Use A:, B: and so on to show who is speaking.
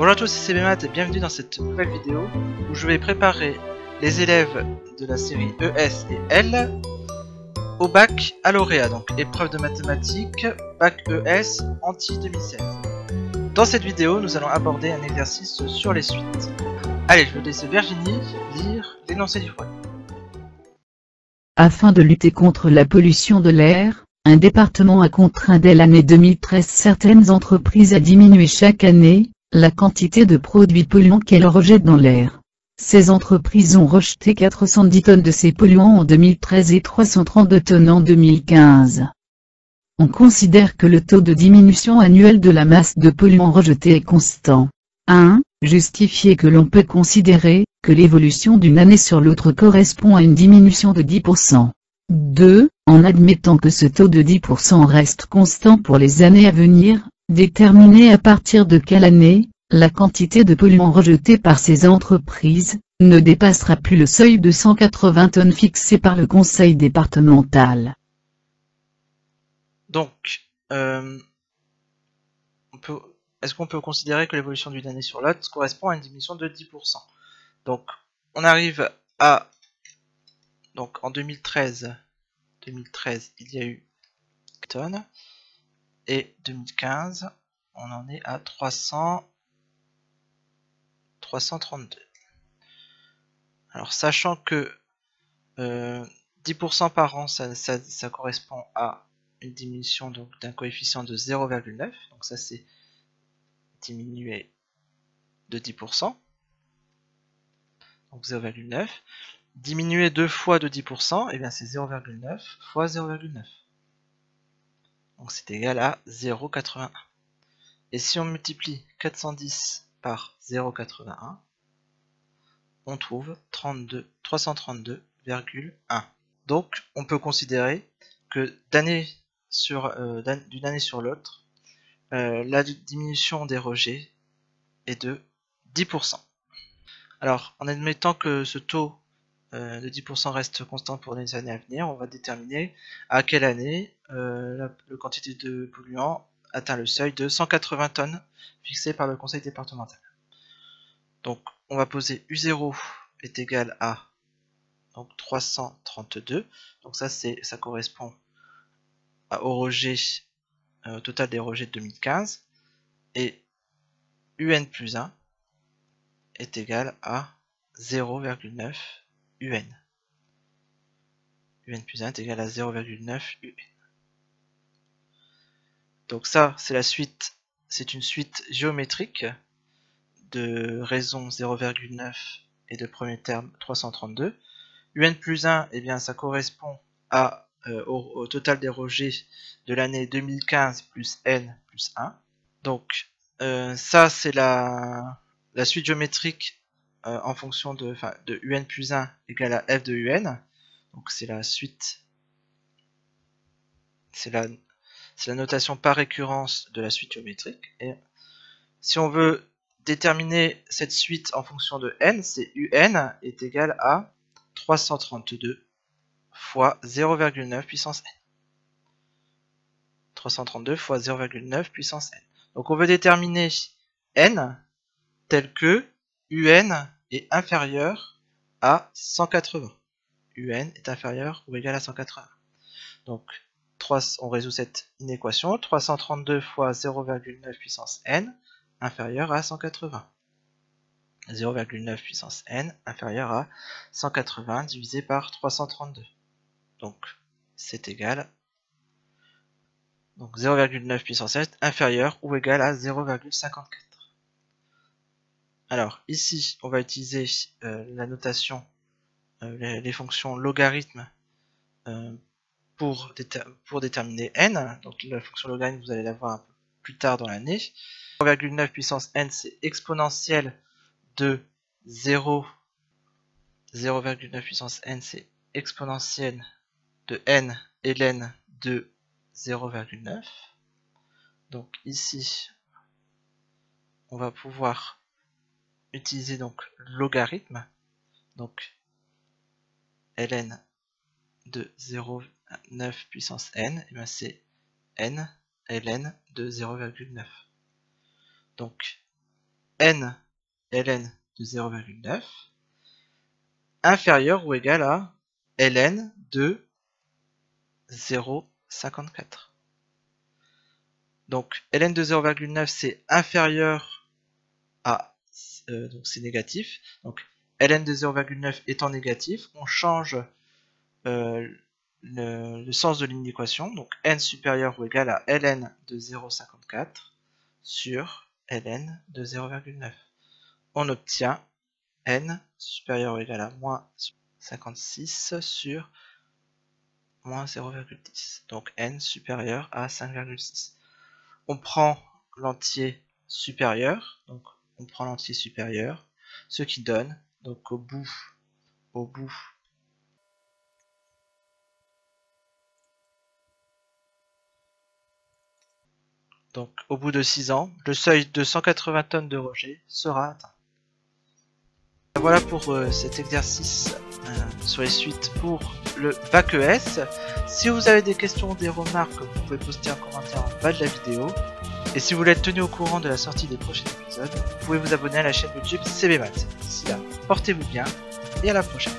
A: Bonjour à tous, c'est CBMAT et bienvenue dans cette nouvelle vidéo où je vais préparer les élèves de la série ES et L au bac à lauréat, donc épreuve de mathématiques, bac ES anti-2016. Dans cette vidéo, nous allons aborder un exercice sur les suites. Allez, je vais laisser Virginie lire l'énoncé du problème.
B: Afin de lutter contre la pollution de l'air, un département a contraint dès l'année 2013 certaines entreprises à diminuer chaque année, la quantité de produits polluants qu'elles rejettent dans l'air. Ces entreprises ont rejeté 410 tonnes de ces polluants en 2013 et 332 tonnes en 2015. On considère que le taux de diminution annuelle de la masse de polluants rejetés est constant. 1. Justifier que l'on peut considérer que l'évolution d'une année sur l'autre correspond à une diminution de 10%. 2. En admettant que ce taux de 10% reste constant pour les années à venir, Déterminer à partir de quelle année, la quantité de polluants rejetés par ces entreprises, ne dépassera plus le seuil de 180 tonnes fixé par le conseil départemental.
A: Donc, euh, est-ce qu'on peut considérer que l'évolution d'une année sur l'autre correspond à une diminution de 10% Donc, on arrive à... Donc, en 2013, 2013 il y a eu tonnes et 2015, on en est à 300, 332. Alors sachant que 10% euh, par an, ça, correspond à une diminution d'un coefficient de 0,9, donc ça c'est diminué de 10%, donc 0,9. Diminuer deux fois de 10%, et bien c'est 0,9 fois 0,9. Donc c'est égal à 0,81. Et si on multiplie 410 par 0,81, on trouve 332,1. Donc on peut considérer que euh, d'une année sur l'autre, euh, la diminution des rejets est de 10%. Alors en admettant que ce taux euh, de 10% reste constant pour les années à venir, on va déterminer à quelle année euh, la, quantité de polluants atteint le seuil de 180 tonnes fixé par le conseil départemental. Donc on va poser U0 est égal à donc 332. Donc ça c'est ça correspond au rejet euh, au total des rejets de 2015 et UN plus 1 est égal à 0,9 UN. UN plus 1 est égal à 0,9 UN. Donc ça, c'est la suite, c'est une suite géométrique de raison 0,9 et de premier terme 332. UN plus 1, eh bien, ça correspond euh, au, total des rejets de l'année 2015 plus N plus 1. Donc euh, ça, c'est la, la suite géométrique euh, en fonction de, un plus 1 égale à f de un. Donc c'est la suite, c'est la, la notation par récurrence de la suite géométrique. Et si on veut déterminer cette suite en fonction de n, c'est un est égal à 332 fois 0,9 puissance n. 332 fois 0,9 puissance n. Donc on veut déterminer n tel que un est inférieur à 180. un est inférieur ou égal à 180. Donc, 3, on résout cette inéquation. 332 fois 0,9 puissance n inférieur à 180. 0,9 puissance n inférieur à 180 divisé par 332. Donc, c'est égal donc 0,9 puissance n inférieur ou égal à 0,54. Alors ici, on va utiliser euh, la notation, euh, les, fonctions logarithme euh, pour, déterminer n. Donc la fonction logarithme, vous allez la voir un peu plus tard dans l'année. 0,9 puissance n, c'est exponentielle de 0. 0,9 puissance n, c'est exponentielle de n ln de 0,9. Donc ici, on va pouvoir utiliser donc logarithme, donc ln de 0,9 puissance n, et bien c'est n ln de 0,9. Donc n ln de 0,9 inférieur ou égal à ln de 0,54. Donc ln de 0,9 c'est inférieur à, donc c'est négatif. Donc ln de 0,9 étant négatif, on change euh, le, sens de l'équation, donc n supérieur ou égal à ln de 0,54 sur ln de 0,9. On obtient n supérieur ou égal à moins 56 sur moins 0,10. Donc n supérieur à 5,6. On prend l'entier supérieur, donc on prend l'entier supérieur, ce qui donne, donc au bout, au bout Donc au bout de 6 ans, le seuil de 180 tonnes de rejet sera atteint. Voilà pour euh, cet exercice euh, sur les suites pour le bac ES. Si vous avez des questions des remarques, vous pouvez poster un commentaire en bas de la vidéo. Et si vous voulez être tenu au courant de la sortie des prochains épisodes, vous pouvez vous abonner à la chaîne YouTube CBMAT. D'ici là, portez-vous bien et à la prochaine.